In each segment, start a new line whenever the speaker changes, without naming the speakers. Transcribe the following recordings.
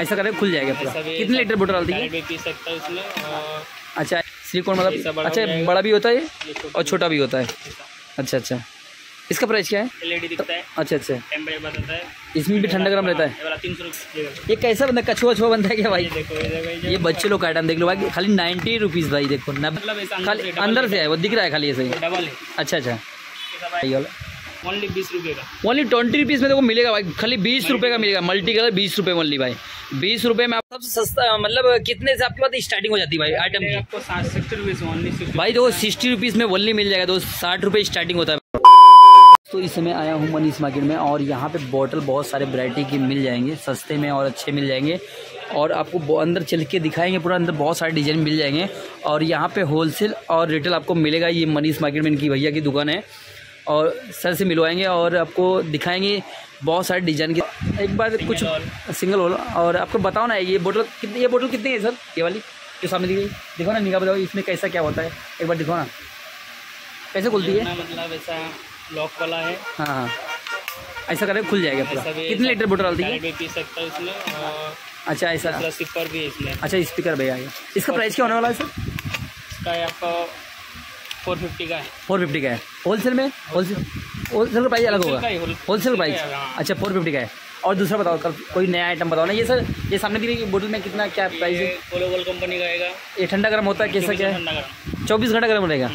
ऐसा करें खुल जाएगा पूरा। कितने लीटर बोतल डालती है
पी सकता है इसमें
अच्छा सिलिकॉन मतलब अच्छा बड़ा भी होता है और छोटा भी होता है। अच्छा अच्छा। इसका प्राइस क्या है?
एलईडी दिखता है।
अच्छा अच्छा।
है।
इसमें भी ठंडा गर्म रहता है?
ये तीन सौ
ये कैसा है कछुआ छुआ बनता है क्या भाई?
ये देखो ये
बच्चे लोग का आइटम देख लो भाई खाली नाइन्टी रुपीज़ भाई देखो नब्बे
मतलब
खाली अंदर से है वो दिख रहा है खाली ऐसे ही।
डबल है।
अच्छा अच्छा।
ओनली बीस रुपये का।
ओनली ट्वेंटी रुपीज़ में देखो मिलेगा भाई खाली बीस रुपये का मिलेगा मल्टी कलर बीस रुपये ओनली भाई। बीस रुपये में आप सबसे सस्ता मतलब कितने से आपके पास स्टार्टिंग हो जाती है भाई आइटम की?
आपको साठ सिक्सटी रुपीज़ ओनली
भाई देखो सिक्सटी रुपीज़ में ओनली मिल जाएगा दोस्त साठ रुपये स्टार्टिंग होता है। तो इस समय आया हूँ मनीष मार्केट में और यहाँ पे बॉटल बहुत सारे वैरायटी की मिल जाएँगे सस्ते में और अच्छे मिल जाएँगे। और आपको अंदर चल के दिखाएँगे पूरा अंदर बहुत सारे डिज़ाइन मिल जाएँगे। और यहाँ पे होलसेल और रिटेल आपको मिलेगा ये मनीष मार्केट में इनकी भैया की दुकान है। और सर से मिलवाएँगे और आपको दिखाएँगे बहुत सारे डिज़ाइन के। एक बार कुछ सिंगल होल और आपको बताओ ना ये बोतल कितनी ये बोतल कितनी है सर? ये वाली जो सामने दी गई। देखो ना निगाह बताओ इसमें कैसा क्या होता है? एक बार दिखो ना। कैसे खुलती है?
मतलब ऐसा लॉक वाला है।
हाँ हाँ। ऐसा करें खुल जाएगा पूरा। कितने लीटर बोतल डालती है?
पी सकता है इसमें
अच्छा ऐसा।
सिपर भी है इसमें।
अच्छा स्पीकर भैया ये इसका प्राइस क्या होने वाला है सर?
इसका आपका फोर फिफ्टी का है।
फोर फिफ्टी का है। होलसेल में? होलसेल होलसेल का प्राइस अलग होगा।
का ही,
होलसेल प्राइस
का है, हाँ।
अच्छा फोर फिफ्टी का है। और दूसरा बताओ कल कोई नया आइटम बताओ ना। ये सर ये सामने दी गई बोतल में कितना क्या प्राइस है?
ग्लोबल कंपनी का आएगा।
ये ठंडा गर्म होता है कैसा क्या है? चौबीस घंटा गर्म रहेगा।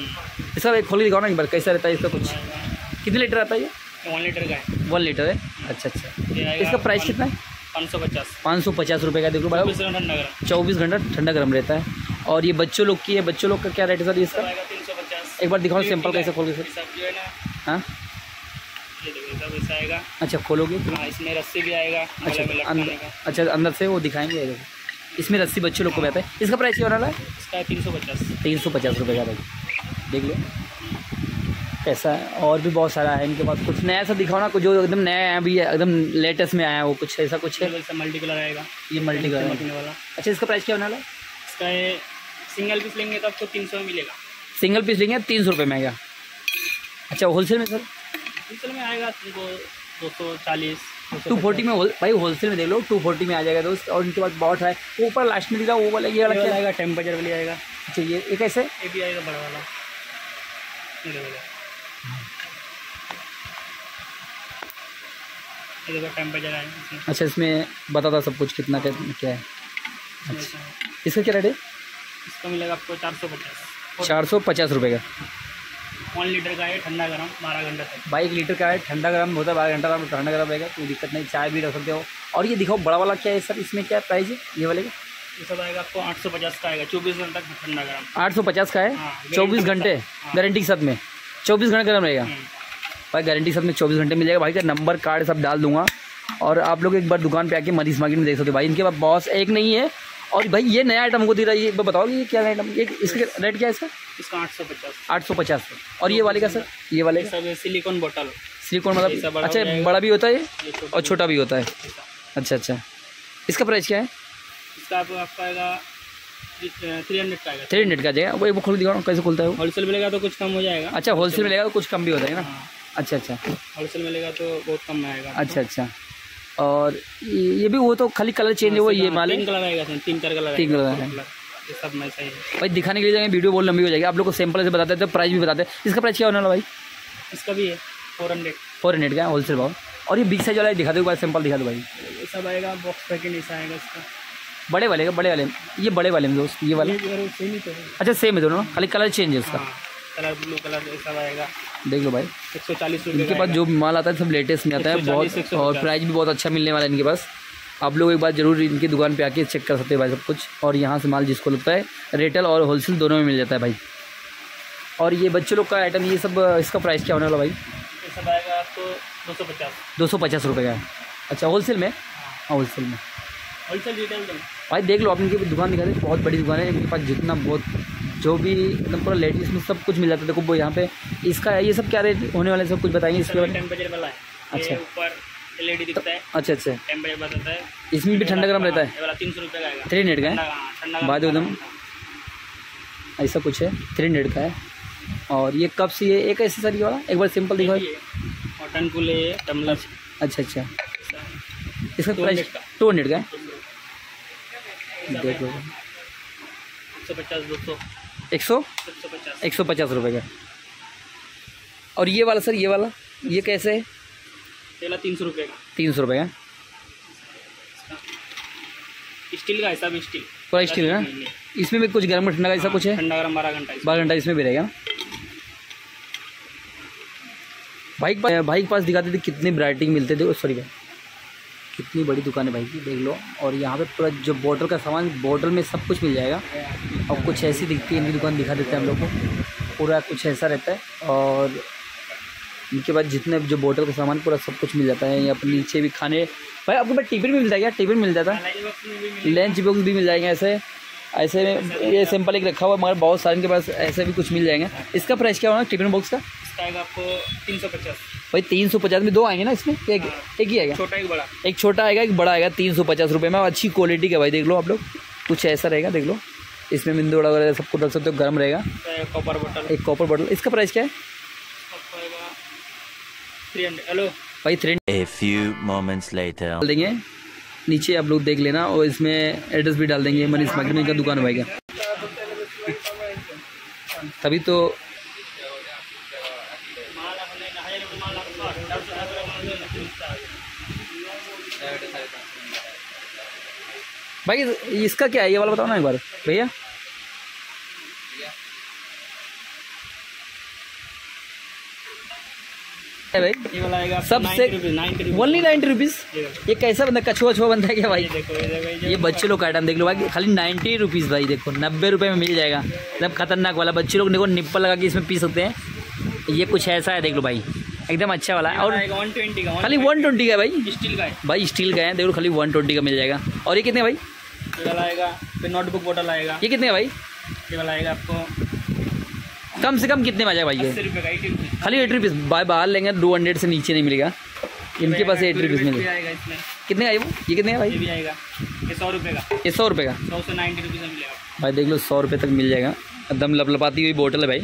इसका एक खोल दिखाओ ना एक बार कैसा रहता है इसका कुछ। कितने लीटर आता है ये?
वन लीटर का है।
वन लीटर है? अच्छा अच्छा। इसका प्राइस कितना है?
पाँच सौ पचास।
रुपये का देखो भाई।
चौबीस घंटा ठंडा गर्म।
चौबीस घंटा ठंडा गर्म रहता है। और ये बच्चों लोग की है बच्चों लोग का क्या रेट है सर इसका
आएगा तीन सौ पचास
एक बार दिखाओ सैंपल कैसे खोल के सर
जो है ना
हाँ?
आएगा।
अच्छा खोलोगे?
हाँ इसमें रस्सी भी आएगा
अच्छा अंदर अच्छा अंदर से वो दिखाएँगे इसमें रस्सी बच्चे लोग को रहता है। इसका प्राइस क्या होने वाला है?
इसका तीन सौ पचास।
तीन सौ पचास रुपये का भाई। देख लो। कैसा है? और भी बहुत सारा है इनके पास कुछ नया सा दिखाओ ना कुछ जो एकदम नया है अभी एकदम लेटेस्ट में आया है वो कुछ ऐसा कुछ है?
वैसा मल्टी कलर आएगा।
ये मल्टी कलर
वाला।
अच्छा इसका प्राइस क्या होने वाला है?
इसका सिंगल पीस लेंगे तो आपको तीन सौ मिलेगा।
सिंगल पीस लेंगे तीन सौ रुपये में आएगा। अच्छा होलसेल में सर
होलसेल में आएगा दो सौ चालीस
टू फोर्टी में होल भाई होलसेल में देख लो टू फोर्टी में आ जाएगा दोस्त और इनके पास बहुत है। वो ऊपर लास्ट में दिखा वो वाला ये वाला क्या?
आएगा टेम्परेचर वाली आएगा।
अच्छा ये ये कैसे?
ये भी आएगा बड़ा वाला। टेम्परेचर आएगा इसमें
अच्छा इसमें बता था सब कुछ कितना क्या है।
ऐसा है।
इसका क्या रेट है?
इसका मिलेगा आपको चार सौ पचास।
चार सौ पचास रुपये का।
वन लीटर का है? ठंडा गर्म बारह घंटा तक।
बाईक लीटर का है ठंडा गर्म होता है बारह घंटा गर्म ठंडा गर्म रहेगा कोई दिक्कत नहीं चाय भी रख सकते हो। और ये दिखाओ बड़ा वाला क्या है सर? इसमें क्या प्राइस है? ये वाले का?
ये सब आएगा आपको आठ सौ पचास का आएगा चौबीस घंटे तक ठंडा गर्म।
आठ सौ पचास का है?
हाँ,
चौबीस
गारंटी
घंटे?
साथ। हाँ।
गारंटी के साथ में? चौबीस घंटे गर्म रहेगा?
हम्म।
भाई गारंटी के साथ में चौबीस घंटे मिल जाएगा। भाई का नंबर कार्ड सब डाल दूँगा। और आप लोग एक बार दुकान पे आके मरीज़ मार्केट में देख सकते हो। भाई इनके पास बॉस एक नहीं है। और भाई ये नया आइटम को दे रहा है ये बताओ ये क्या आइटम ये इसका रेट क्या है इसका?
इसका आठ सौ पचास।
आठ सौ पचास। और ये वाले का सर? ये वाले
सब सिलिकॉन बोतल
सिलिकॉन मतलब अच्छा बड़ा भी होता है और छोटा भी होता है। अच्छा अच्छा। इसका प्राइस क्या है?
इसका आपका आएगा थ्री हंड्रेड का
थ्री हंड्रेड का जाएगा। वो एक खोल दिखाओ कैसे खुलता है
होलसेल मिलेगा तो कुछ कम हो जाएगा।
अच्छा होलसेल मिलेगा तो कुछ कम भी होता है ना?
हाँ।
अच्छा अच्छा।
होलसेल मिलेगा तो बहुत कम में आएगा।
अच्छा अच्छा। और ये भी वो तो खाली कलर चेंज है वो ये माल
तीन कलर आएगा तीन चार कलर
तीन कलर है।
सब में सही है।
भाई दिखाने के लिए जाएँगे वीडियो बहुत लंबी हो जाएगी। आप लोग को सैंपल से बताते हैं तो प्राइस भी बताते हैं। इसका प्राइस क्या होने वाला भाई?
इसका भी है फोर हंड्रेड
फोर हंड्रेड का होलसेल भाव। और ये बिग साइज़ वाला दिखा दो एक बार सैंपल दिखा दो भाई।
सब आएगा बॉक्स पैकेट ऐसा आएगा इसका।
बड़े वाले का बड़े वाले। ये बड़े वाले में दोस्त ये वाला।
सेम ही तो
अच्छा सेम है दोनों। खाली कलर चेंज है उसका।
हाँ। कलर ब्लू कलर ये सब आएगा।
देख लो भाई।
एक सौ चालीस रुपये
इनके पास जो माल आता है सब लेटेस्ट में आता है बहुत और प्राइस भी बहुत अच्छा मिलने वाला है इनके पास। आप लोग एक बार ज़रूर इनकी दुकान पे आके चेक कर सकते हैं भाई सब कुछ। और यहाँ से माल जिसको लगता है रिटेल और होलसेल दोनों में मिल जाता है भाई। और ये बच्चों लोग का आइटम ये सब इसका प्राइस क्या होने वाला भाई?
ये सब आएगा आपको दो सौ पचास।
दो सौ पचास रुपये का अच्छा होलसेल में? हाँ। होलसेल में।
होलसेल रिटेल
भाई देख लो आप इनकी दुकान दिखा दे बहुत बड़ी दुकान है। इनके पास जितना बहुत जो भी एकदम पूरा लेडीज़ में सब कुछ मिल जाता है देखो वो यहाँ पे इसका ये सब क्या रेट होने वाले सब कुछ बताएँगे इसके बारे में। अच्छा।
ऊपर एलईडी दिखता है।
अच्छा अच्छा।
टेम्परेचर बताता है।
इसमें भी ठंडा गर्म रहता है?
तीन सौ रुपये का
थ्री हंड्रेड का है?
हाँ,
बाद एकदम। ऐसा कुछ है? थ्री हंड्रेड का है। और ये कप से ये एक ऐसे सर वाला? एक बार सिंपल दिखाओ।
कॉटन कूल है टम्बलर
अच्छा अच्छा। इसका प्राइस टू हंड्रेड का है? देख लो
एक सौ पचास दो सौ।
एक सौ?
एक सौ पचास
रुपये का। और ये वाला सर ये वाला ये कैसे है?
केला तीन सौ रुपये का।
तीन सौ रुपये का?
स्टील का है सब स्टील।
पूरा स्टील है ना इसमें भी कुछ गर्म ठंडा का ऐसा कुछ है?
ठंडा गरम बारह घंटा
बारह घंटा इसमें भी रहेगा बाइक पा- बाइक पास दिखाते थे कितनी वैरायटी मिलते थे। सॉरी भाई कितनी बड़ी दुकान है भाई की देख लो। और यहाँ पे पूरा जो बोतल का सामान बोतल में सब कुछ मिल जाएगा। और कुछ ऐसी दिखती है इनकी दुकान दिखा देते हैं हम लोग को। पूरा कुछ ऐसा रहता है। और इनके बाद जितने जो बोतल का सामान पूरा सब कुछ मिल जाता है। यहाँ पर नीचे भी खाने भाई आपके पास टिफ़िन भी है क्या टिफ़िन मिल जाता। है
लंच बॉक्स भी मिल-
मिल जाएँगे ऐसे। ऐसे ये सिंपल एक रखा हुआ है, मगर बहुत सारे इनके पास ऐसे भी कुछ मिल जाएँगे। इसका प्राइस क्या होगा टिफ़िन बॉक्स का?
आएगा आपको तीन सौ पचास।
भाई तीन सौ पचास में दो आएँगे ना इसमें? एक एक ही आएगा?
छोटा एक बड़ा।
एक छोटा आएगा एक बड़ा आएगा तीन सौ पचास रुपये में। अच्छी क्वालिटी का भाई देख लो आप लोग। कुछ ऐसा रहेगा देख लो। इसमें मिंदो वगैरह सब कुछ रख सकते हो गर्म रहेगा।
कॉपर बोतल
एक कॉपर बॉटल इसका प्राइस क्या है?
Three hundred hello.
भाई थ्री
few
डाल देंगे। नीचे आप लोग देख लेना और इसमें एड्रेस भी डाल देंगे। मनीष मार्केट में का दुकान भाई का तभी तो भाई इसका क्या है? ये वाला बताओ ना एक बार। भैया? है भाई सबसे ओनली नाइन्टी रुपीज़ ये कैसा बंदा कछुआ छुआ बनता है क्या भाई?
ये ये
ये बच्चे लोग आइटम देख लो भाई खाली नाइन्टी रुपीज़ भाई देखो नब्बे रुपये में मिल जाएगा। एकदम खतरनाक वाला बच्चे लोग देखो निप्पल लगा के इसमें पी सकते हैं। ये कुछ ऐसा है देख लो भाई एकदम अच्छा वाला है। और
वन ट्वेंटी का
खाली वन ट्वेंटी का है भाई।
स्टील का है।
भाई स्टील का है देख लो खाली वन ट्वेंटी का मिल जाएगा। और ये कितने भाई?
ये वाला आएगा फिर नोटबुक बोतल आएगा।
ये कितने का भाई?
ये वाला आएगा आपको
कम से कम कितने में आ जाएगा भाई ये? खाली एट रुपीज़ बाय बाहर लेंगे टू हंड्रेड से नीचे नहीं मिलेगा। इनके पास एट रुपीज़
इसमें।
कितने का ये वो? ये कितने का भाई?
भी आएगा। ये सौ रुपये का।
ये सौ रुपये का।
सौ से नाइन्टी रुपीज़ में मिलेगा।
भाई देख लो सौ रुपये तक मिल जाएगा। एकदम लपलपाती हुई बोतल है भाई।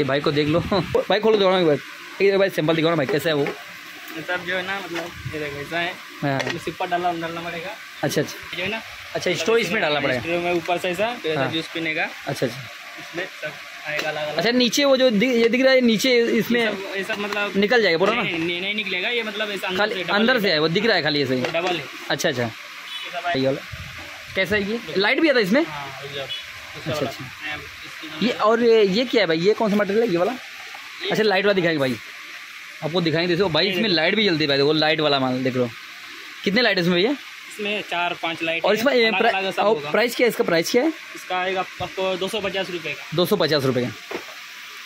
ये भाई को देख लो। भाई खोलो दो एक बार। एक भाई सिंपल दिखाओ ना भाई कैसा है वो?
सब जो है ना मतलब ये देखो ऐसा है।
हाँ।
इसमें सिप्पा डालना डालना पड़ेगा।
अच्छा अच्छा।
जो है ना
अच्छा स्टोर इसमें डालना पड़ेगा।
स्ट्रो में ऊपर से ऐसा फिर ऐसा
हाँ।
जूस पीने का
अच्छा अच्छा।
इसमें सब आएगा अलग
अच्छा नीचे वो जो ये दिख रहा है नीचे इसमें
ऐसा मतलब
निकल जाएगा पूरा ना?
नहीं, निकलेगा ये मतलब ऐसा अंदर से है।
वो दिख रहा है खाली ऐसे
डबल है।
अच्छा अच्छा। कैसा है ये? लाइट भी आता है इसमें?
हाँ
अच्छा, अच्छा। ये और ये क्या है भाई? ये कौन सा मटेरियल है? ये वाला? अच्छा लाइट वाला दिखाएँगे भाई। आपको दिखाई दे सो भाई इसमें लाइट भी जलती है वो लाइट वाला माल देख लो। कितने लाइट इसमें भैया?
इसमें चार पाँच लाइट
और इसमें प्रा-। प्राइस क्या है? इसका प्राइस क्या है?
इसका आएगा आपको दो सौ पचास रुपये का।
दो सौ पचास रुपये का।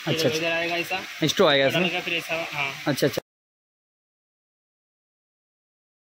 अच्छा
अच्छा। आएगा ऐसा।
इंस्टो आएगा इसमें?
फिर ऐसा हाँ।
अच्छा अच्छा।